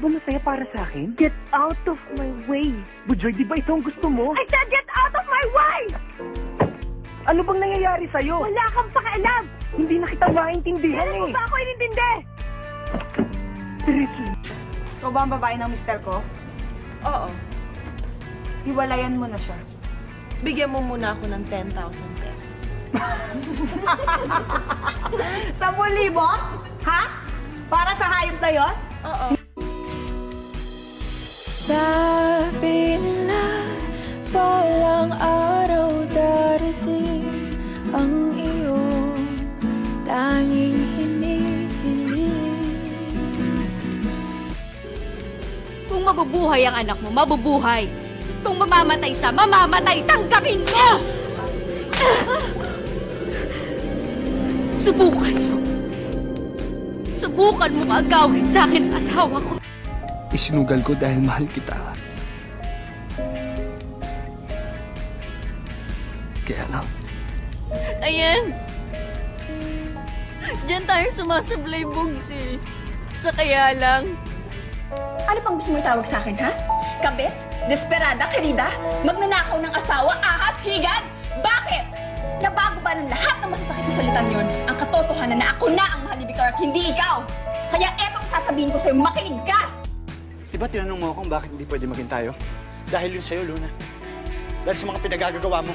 ba masaya para sa akin? Get out of my way! Bujoy, di ba ito ang gusto mo? I said get out of my way! Ano bang nangyayari sa'yo? Wala kang pakialam! Hindi na kita maintindihan Kailan mo eh. ba ako inintindi? Ricky, Ikaw ba ang babae ng mister ko? Oo. Hiwalayan mo na siya. Bigyan mo muna ako ng 10,000 pesos. Sampu libo? Ha? Para sa hayop na yon? Oo. Mabubuhay ang anak mo, mabubuhay. Kung mamamatay siya, mamamatay. Tanggapin mo! Subukan mo. Subukan mo agawin sa akin ang asawa ko. Isinugal ko dahil mahal kita. Kaya lang, Ayan. Diyan tayo sumasablay bugsi. Sa kaya lang. Ano pang gusto mo itawag sa akin, ha? Kabit? Desperada? Querida? Magnanakaw ng asawa? Ahat? Higad? Bakit? Nabago ba ng lahat ng masasakit na salitang yon ang katotohanan na ako na ang mahal ni Victor at hindi ikaw? Kaya etong sasabihin ko sa'yo, makinig ka! Di ba tinanong mo ako kung bakit hindi pwede maging tayo? Dahil yun sa'yo, Luna. Dahil sa mga pinagagagawa mo.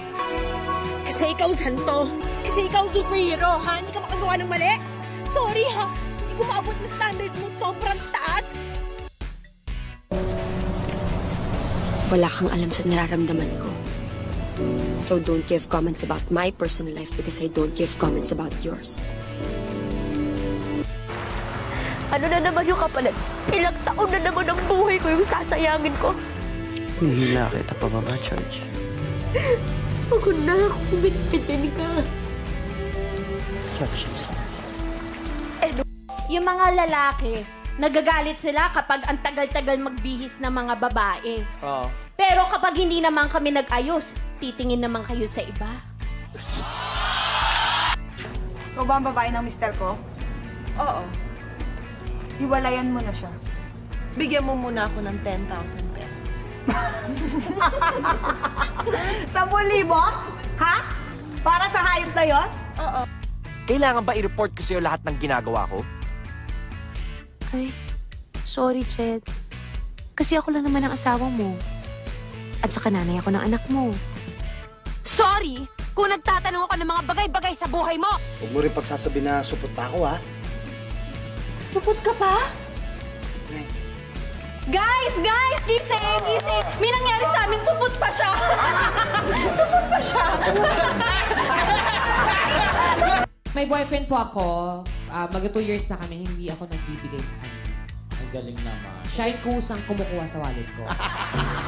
Kasi ikaw, Santo. Kasi ikaw, superhero, ha? Hindi ka makagawa ng mali. Sorry, ha? Hindi ko maabot na standards mo sobrang taas. Wala kang alam sa nararamdaman ko. So don't give comments about my personal life because I don't give comments about yours. Ano na naman yung kapalit? Ilang taon na naman ang buhay ko yung sasayangin ko. Hihila kita pa ba, Charge? Ako na, kumitin ka. Charge, I'm sorry. Yung mga lalaki, nagagalit sila kapag ang tagal-tagal magbihis ng mga babae. Oo. Pero kapag hindi naman kami nag-ayos, titingin naman kayo sa iba. Ikaw ba ang babae ng mister ko? Oo. Hiwalayan mo na siya. Bigyan mo muna ako ng 10,000 pesos. Sampu libo? Ha? Para sa hayop na yon? Oo. Kailangan ba i-report ko sa'yo lahat ng ginagawa ko? Ay, sorry, Chet. Kasi ako lang naman ang asawa mo. At saka nanay ako ng anak mo. Sorry kung nagtatanong ako ng mga bagay-bagay sa buhay mo. Huwag mo rin pagsasabi na supot pa ako, ha? Supot ka pa? Guys! Guys! Gising! Gising! May nangyari sa amin, supot pa siya! supot pa siya! May boyfriend po ako. Ah, mag two years na kami, hindi ako nagbibigay sa kanya. Ang galing naman. Siya yung kusang kumukuha sa wallet ko.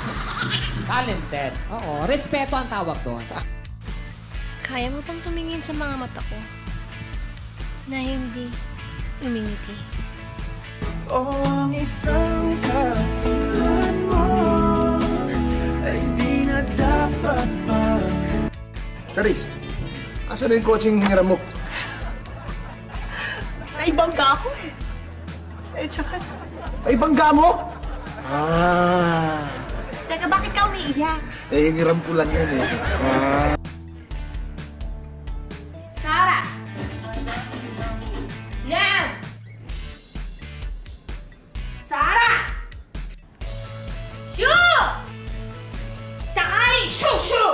Talented. Oo, respeto ang tawag doon. Kaya mo bang tumingin sa mga mata ko? Na hindi umingiti. ang isang katulad mo ay di na dapat pa. Charis, asan na yung coaching hiniram mo? Naibangga ako eh. Pasensya ka na. Ay, bangga mo? Ah, Teka, bakit ka umiiyak? eh, hiniram ko lang yan eh. Ah. Sara! Now! Sara! Shoo! Takay! Shoo! Shoo!